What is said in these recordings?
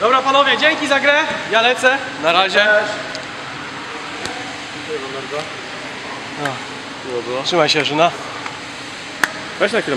Dobra panowie, dzięki za grę. Ja lecę. Na razie. No. Trzymaj się, Żyna. Weź na chwilę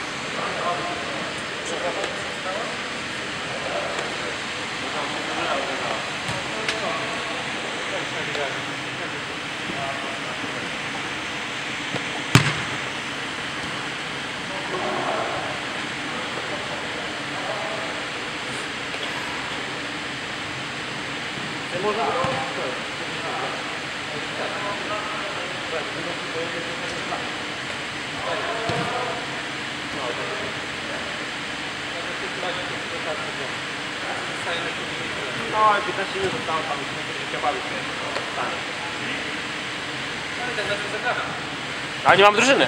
No i 15 minut zostało tam, się bawić. Ale nie mam drużyny.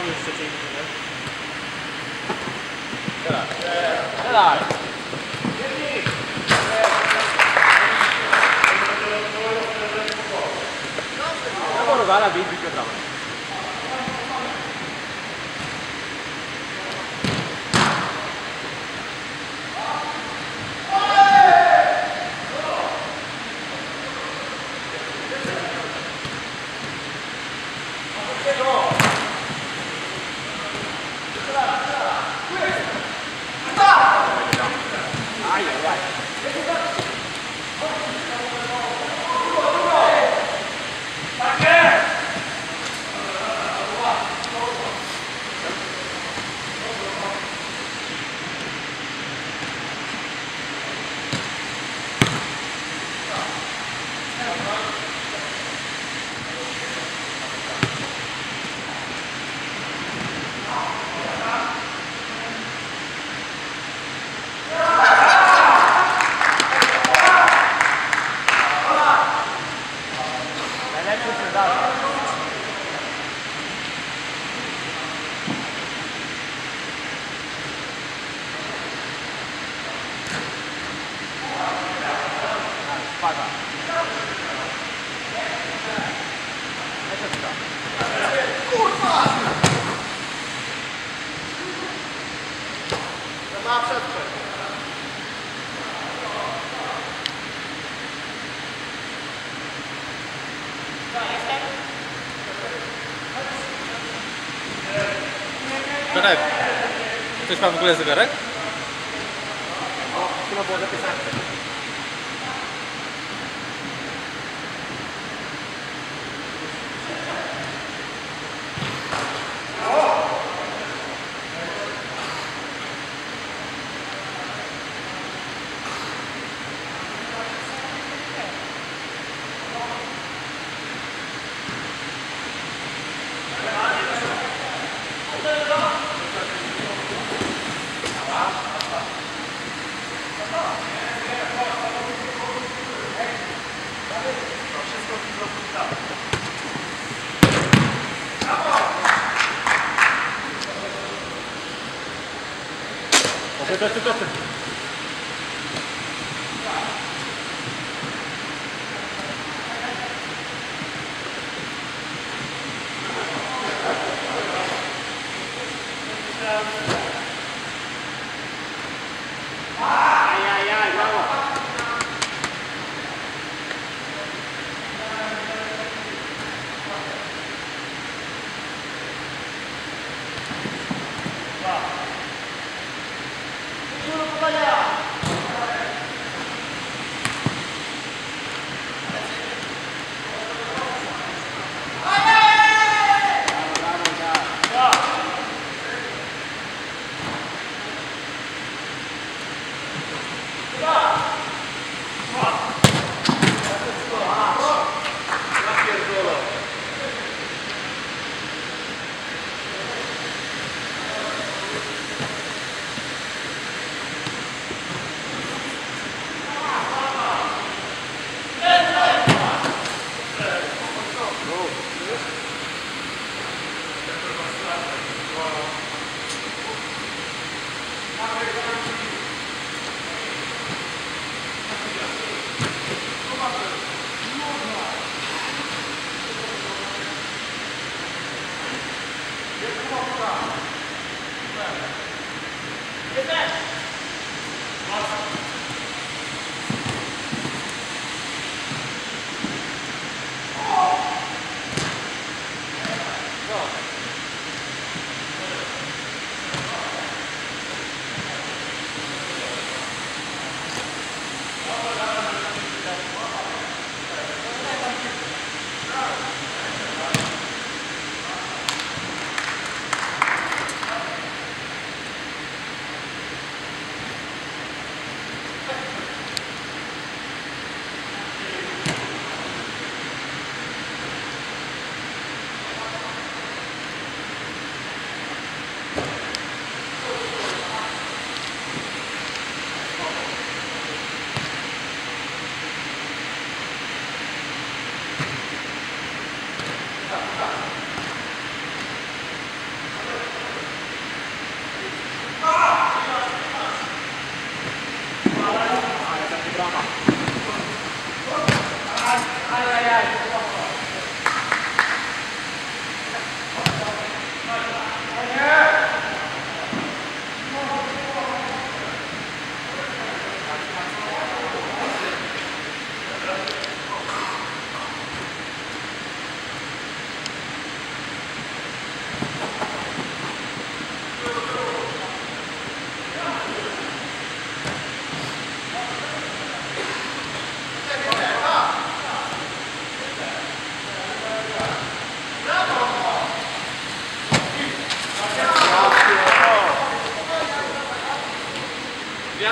stanno sette Dai. Lavoro va la bibbia che bravo. Let's. Piotrama. Najlepszy się zdarza. Spada. Zegarek. Ktoś ma w ogóle zegarek? Chyba było zapisane. 그렇죠. 됐어 됐어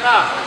하나